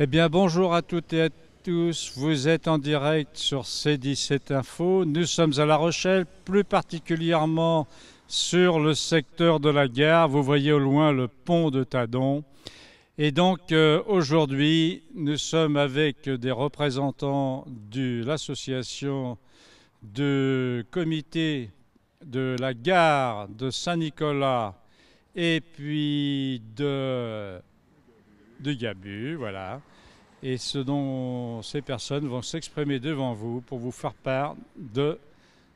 Eh bien, bonjour à toutes et à tous. Vous êtes en direct sur C17 Info. Nous sommes à La Rochelle, plus particulièrement sur le secteur de la gare. Vous voyez au loin le pont de Tadon. Et donc euh, aujourd'hui, nous sommes avec des représentants de l'association de comité de la gare de Saint-Nicolas et puis de, de Gabu, voilà. Et ce dont ces personnes vont s'exprimer devant vous pour vous faire part de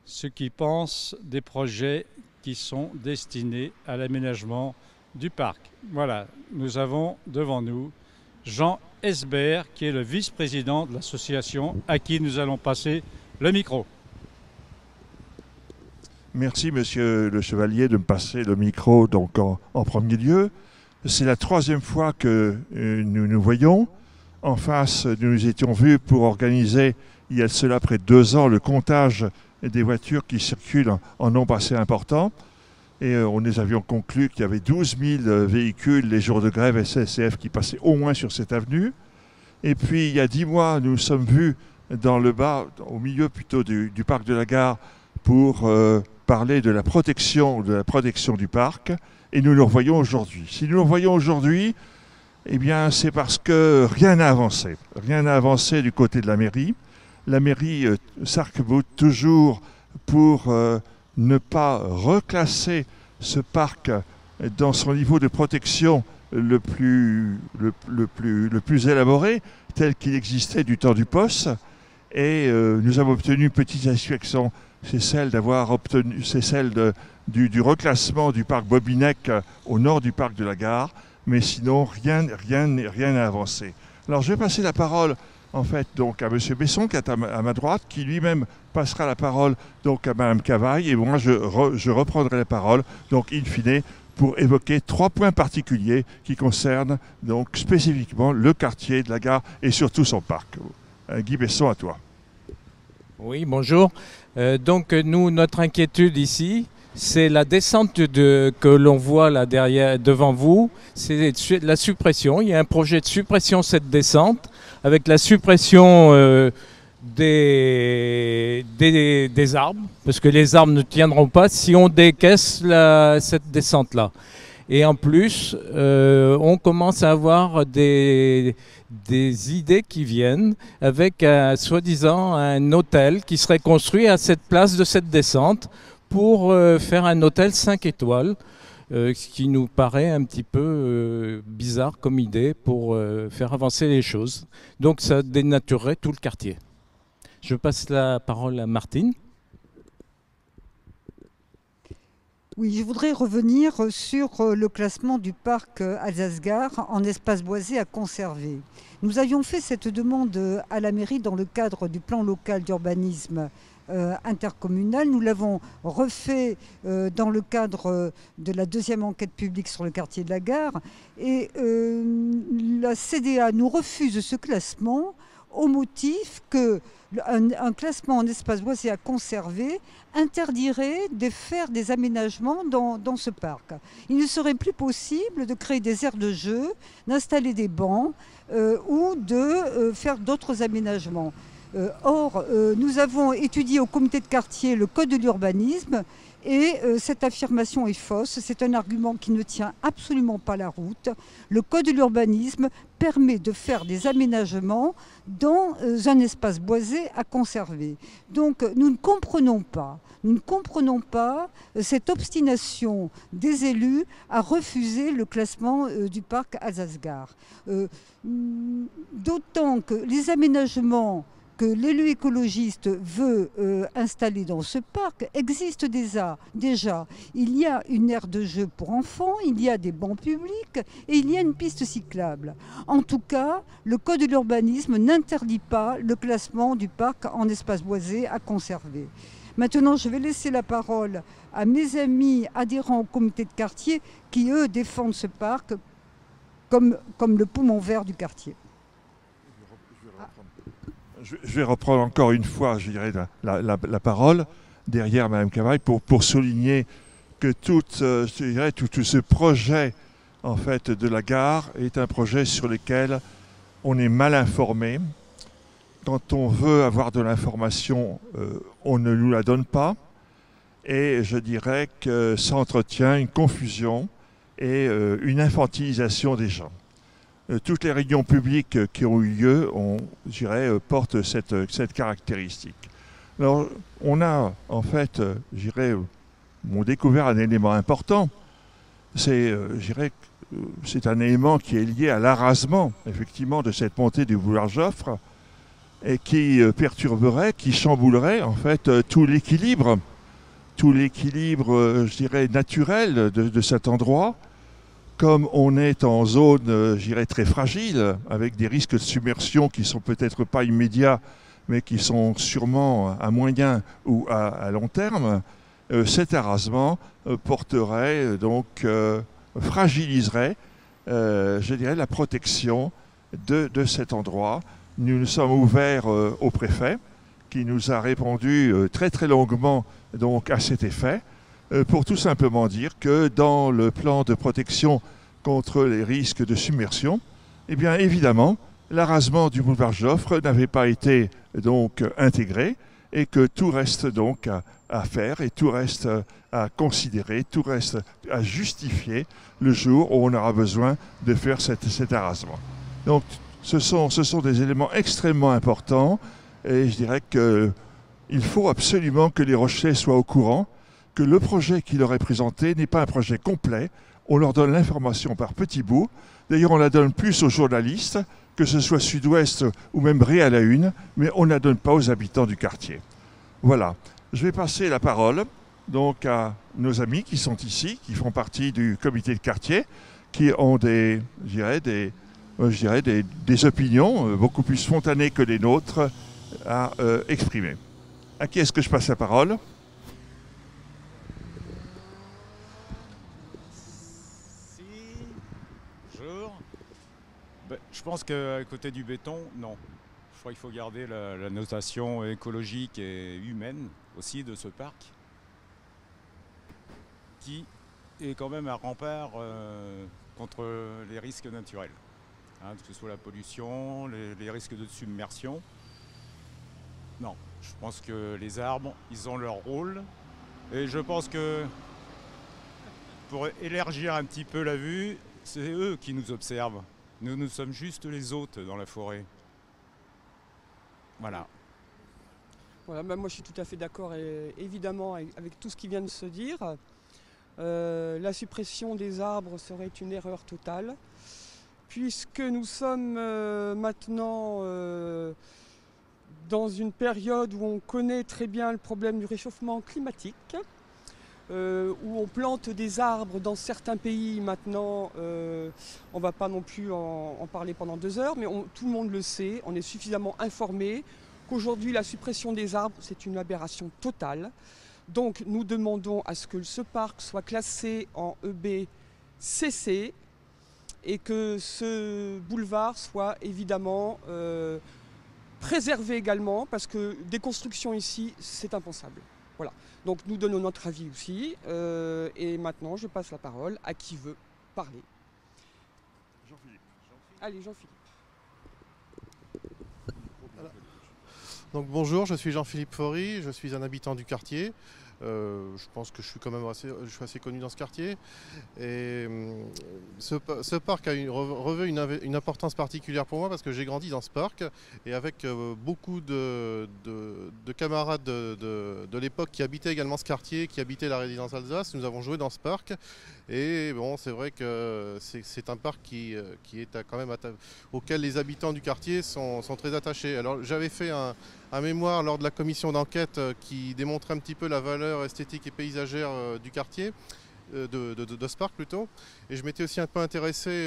ce qu'ils pensent des projets qui sont destinés à l'aménagement du parc. Voilà, nous avons devant nous Jean Esbert, qui est le vice-président de l'association, à qui nous allons passer le micro. Merci, monsieur le chevalier, de me passer le micro donc en, premier lieu. C'est la troisième fois que euh, nous nous voyons. En face, nous nous étions vus pour organiser, il y a cela près de deux ans, le comptage des voitures qui circulent en nombre assez important. Et euh, nous avions conclu qu'il y avait 12 000 euh, véhicules les jours de grève SSF qui passaient au moins sur cette avenue. Et puis, il y a dix mois, nous nous sommes vus dans le bas, au milieu plutôt du, parc de la gare, pour parler de la protection, de la protection du parc, et nous le revoyons aujourd'hui. Si nous le revoyons aujourd'hui, eh bien, c'est parce que rien n'a avancé. Rien n'a avancé du côté de la mairie. La mairie euh, s'arc-boute toujours pour euh, ne pas reclasser ce parc dans son niveau de protection le plus, le, plus, le plus élaboré, tel qu'il existait du temps du poste. Et euh, nous avons obtenu une petite satisfaction c'est celle d'avoir obtenu, c'est celle du, reclassement du parc Bobinec euh, au nord du parc de la gare, mais sinon rien rien rien avancé. Alors je vais passer la parole en fait donc à M. Besson qui est à ma, droite, qui lui-même passera la parole donc à Mme Cavaille et moi je, je reprendrai la parole donc in fine pour évoquer trois points particuliers qui concernent donc spécifiquement le quartier de la gare et surtout son parc. Euh, Guy Besson, à toi. Oui, bonjour. Euh, donc nous, notre inquiétude ici, c'est la descente de, que l'on voit là derrière, devant vous. C'est la suppression. Il y a un projet de suppression cette descente, avec la suppression euh, des, des, arbres, parce que les arbres ne tiendront pas si on décaisse cette descente-là. Et en plus, euh, on commence à avoir des, idées qui viennent avec soi-disant un hôtel qui serait construit à cette place de cette descente pour euh, faire un hôtel 5 étoiles, euh, ce qui nous paraît un petit peu bizarre comme idée pour faire avancer les choses. Donc ça dénaturerait tout le quartier. Je passe la parole à Martine. Oui, je voudrais revenir sur euh, le classement du parc euh, Alsace-Gare en espace boisé à conserver. Nous avions fait cette demande euh, à la mairie dans le cadre du plan local d'urbanisme intercommunal. Nous l'avons refait dans le cadre de la deuxième enquête publique sur le quartier de la gare. Et la CDA nous refuse ce classement au motif que un, classement en espace boisé à conserver interdirait de faire des aménagements dans, ce parc. Il ne serait plus possible de créer des aires de jeu, d'installer des bancs euh, ou de euh, faire d'autres aménagements. Euh, or, nous avons étudié au comité de quartier le code de l'urbanisme et euh, cette affirmation est fausse, c'est un argument qui ne tient absolument pas la route. Le Code de l'urbanisme permet de faire des aménagements dans euh, un espace boisé à conserver. Donc nous ne comprenons pas, nous ne comprenons pas euh, cette obstination des élus à refuser le classement du parc Alsace-Gare. D'autant que les aménagements que l'élu écologiste veut euh, installer dans ce parc existe déjà. déjà. Il y a une aire de jeu pour enfants, il y a des bancs publics et il y a une piste cyclable. En tout cas, le Code de l'urbanisme n'interdit pas le classement du parc en espace boisé à conserver. Maintenant, je vais laisser la parole à mes amis adhérents au comité de quartier qui, eux, défendent ce parc comme, comme le poumon vert du quartier je, vais reprendre encore une fois, je dirais, la, parole derrière Mme Cavaille pour, souligner que tout, euh, tout, ce projet en fait, de la gare est un projet sur lequel on est mal informé. Quand on veut avoir de l'information, euh, on ne nous la donne pas. Et je dirais que ça entretient une confusion et euh, une infantilisation des gens. Euh, toutes les réunions publiques qui ont eu lieu on, dirais, portent cette, cette, caractéristique. Alors, on a en fait, on découvert un élément important. C'est, c'est un élément qui est lié à l'arasement, effectivement, de cette montée du boulevard Joffre et qui euh, perturberait, qui chamboulerait en fait euh, tout l'équilibre, tout l'équilibre, euh, je naturel de, cet endroit. Comme on est en zone, je dirais, très fragile, avec des risques de submersion qui sont peut-être pas immédiats, mais qui sont sûrement à moyen ou à, long terme, cet arasement porterait donc fragiliserait, la protection de, cet endroit. Nous nous sommes ouverts euh, au préfet qui nous a répondu euh, très très longuement à cet effet. euh, pour tout simplement dire que dans le plan de protection contre les risques de submersion, eh bien évidemment, l'arasement du boulevard Joffre n'avait pas été donc intégré et que tout reste donc à, faire et tout reste à considérer, tout reste à justifier le jour où on aura besoin de faire cet, arasement. Donc ce sont des éléments extrêmement importants et je dirais qu'il faut absolument que les Rochers soient au courant que le projet qui leur est présenté n'est pas un projet complet. On leur donne l'information par petits bouts. D'ailleurs, on la donne plus aux journalistes, que ce soit Sud-Ouest ou même Bré à la Une, mais on ne la donne pas aux habitants du quartier. Voilà. Je vais passer la parole donc à nos amis qui sont ici, qui font partie du comité de quartier, qui ont des, euh, opinions euh, beaucoup plus spontanées que les nôtres à euh, exprimer. À qui est-ce que je passe la parole? Ben, je pense qu'à côté du béton, non. Je crois qu'il faut garder la, notation écologique et humaine aussi de ce parc, qui est quand même un rempart contre les risques naturels. Hein, que ce soit la pollution, les, risques de submersion. Non, je pense que les arbres, ils ont leur rôle. Et je pense que pour élargir un petit peu la vue, c'est eux qui nous observent. Nous, nous sommes juste les hôtes dans la forêt. Voilà. Voilà, ben moi je suis tout à fait d'accord évidemment avec, tout ce qui vient de se dire. Euh, la suppression des arbres serait une erreur totale puisque nous sommes euh, maintenant euh, dans une période où on connaît très bien le problème du réchauffement climatique, euh, où on plante des arbres dans certains pays maintenant, on ne va pas non plus en, parler pendant deux heures, mais tout le monde le sait, on est suffisamment informé qu'aujourd'hui la suppression des arbres c'est une aberration totale. Donc nous demandons à ce que ce parc soit classé en EBCC, et que ce boulevard soit évidemment euh, préservé également parce que des constructions ici, c'est impensable. Voilà. Donc nous donnons notre avis aussi. Euh, et maintenant, je passe la parole à qui veut parler. Jean-Philippe. Allez, Jean-Philippe. Donc bonjour, je suis Jean-Philippe Faury, je suis un habitant du quartier. Euh, je pense que je suis quand même assez, connu dans ce quartier. Et euh, ce, parc a une, revêt une, importance particulière pour moi parce que j'ai grandi dans ce parc et avec euh, beaucoup de, camarades de, l'époque qui habitaient également ce quartier, qui habitaient la résidence Alsace, nous avons joué dans ce parc. Et bon, c'est vrai que c'est un parc qui, qui est quand même auquel les habitants du quartier sont, sont très attachés. Alors j'avais fait un, un mémoire lors de la commission d'enquête euh, qui démontrait un petit peu la valeur esthétique et paysagère euh, du quartier. Euh, de, de, ce parc plutôt. Et je m'étais aussi un peu intéressé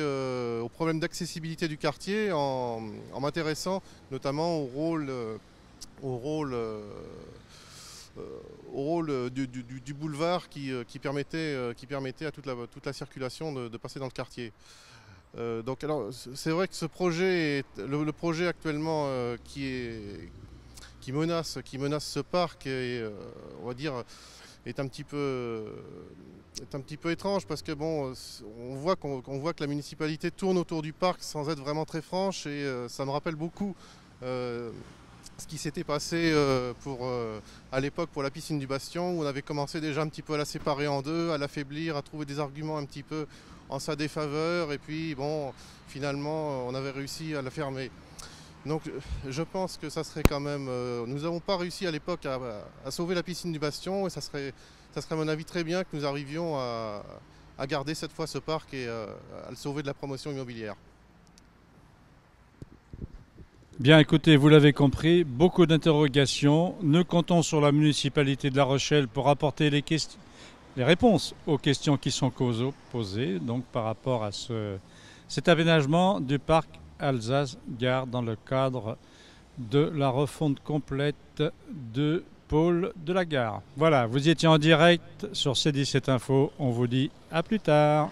au problème d'accessibilité du quartier en, m'intéressant notamment au rôle, au rôle, au rôle du, boulevard qui, permettait, qui permettait à toute la, toute la circulation de, passer dans le quartier. donc alors c'est vrai que ce projet, le, projet actuellement qui est qui menace, qui menace ce parc et euh, on va dire est un petit peu, est un petit peu étrange parce que bon, on voit, qu'on voit que la municipalité tourne autour du parc sans être vraiment très franche et ça me rappelle beaucoup ce qui s'était passé pour, à l'époque pour la piscine du Bastion, où on avait commencé déjà un petit peu à la séparer en deux, à l'affaiblir, à trouver des arguments un petit peu en sa défaveur, et puis bon, finalement, on avait réussi à la fermer. Donc je pense que ça serait quand même... Euh, nous n'avons pas réussi à l'époque à, sauver la piscine du Bastion et ça serait, ça serait à mon avis très bien que nous arrivions à, garder cette fois ce parc et euh, à le sauver de la promotion immobilière. Bien écoutez, vous l'avez compris, beaucoup d'interrogations. Nous comptons sur la municipalité de La Rochelle pour apporter les, les réponses aux questions qui sont posées donc par rapport à ce, cet aménagement du parc Alsace-Gare dans le cadre de la refonte complète de pôle de la gare. Voilà, vous étiez en direct sur C17 Info. On vous dit à plus tard.